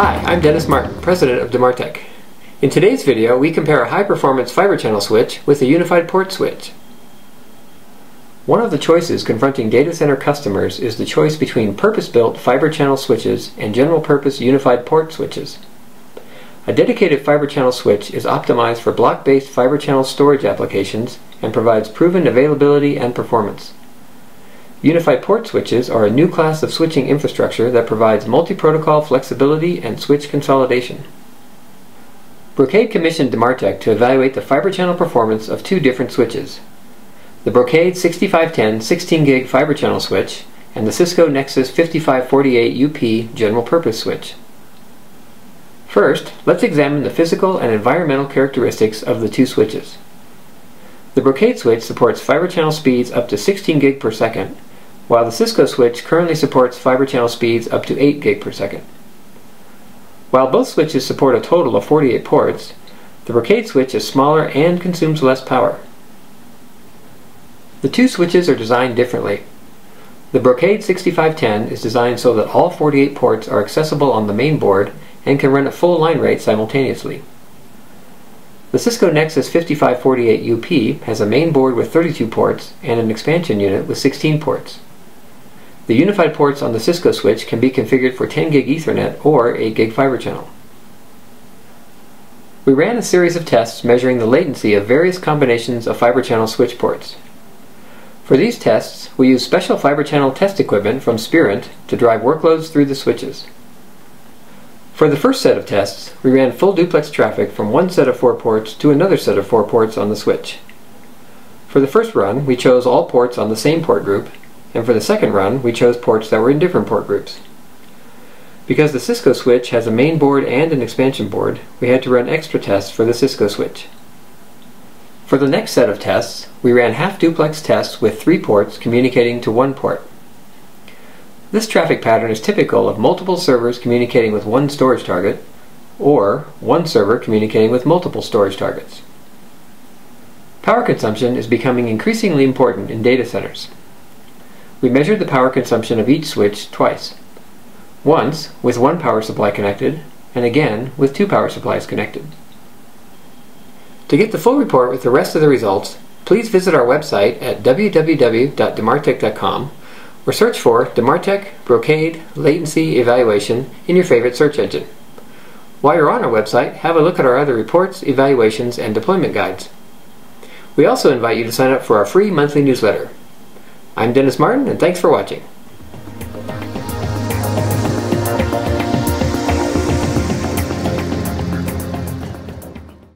I'm Dennis Martin, President of Demartek. In today's video, we compare a high-performance fiber channel switch with a unified port switch. One of the choices confronting data center customers is the choice between purpose-built fiber channel switches and general-purpose unified port switches. A dedicated fiber channel switch is optimized for block-based fiber channel storage applications and provides proven availability and performance. Unified port switches are a new class of switching infrastructure that provides multi-protocol flexibility and switch consolidation. Brocade commissioned Demartek to evaluate the fiber channel performance of two different switches. The Brocade 6510 16 gig fiber channel switch and the Cisco Nexus 5548 UP general purpose switch. First, let's examine the physical and environmental characteristics of the two switches. The Brocade switch supports fiber channel speeds up to 16 gig per second while the Cisco switch currently supports fiber channel speeds up to 8 gig per second. While both switches support a total of 48 ports, the Brocade switch is smaller and consumes less power. The two switches are designed differently. The Brocade 6510 is designed so that all 48 ports are accessible on the main board and can run at full line rate simultaneously. The Cisco Nexus 5548 UP has a main board with 32 ports and an expansion unit with 16 ports. The unified ports on the Cisco switch can be configured for 10 gig Ethernet or 8 gig fiber channel. We ran a series of tests measuring the latency of various combinations of fiber channel switch ports. For these tests, we used special fiber channel test equipment from Spirent to drive workloads through the switches. For the first set of tests, we ran full duplex traffic from one set of four ports to another set of four ports on the switch. For the first run, we chose all ports on the same port group and for the second run we chose ports that were in different port groups. Because the Cisco switch has a main board and an expansion board, we had to run extra tests for the Cisco switch. For the next set of tests, we ran half-duplex tests with three ports communicating to one port. This traffic pattern is typical of multiple servers communicating with one storage target, or one server communicating with multiple storage targets. Power consumption is becoming increasingly important in data centers. We measured the power consumption of each switch twice. Once with one power supply connected, and again with two power supplies connected. To get the full report with the rest of the results, please visit our website at www.demartek.com or search for Demartek Brocade Latency Evaluation in your favorite search engine. While you're on our website, have a look at our other reports, evaluations, and deployment guides. We also invite you to sign up for our free monthly newsletter. I'm Dennis Martin, and thanks for watching.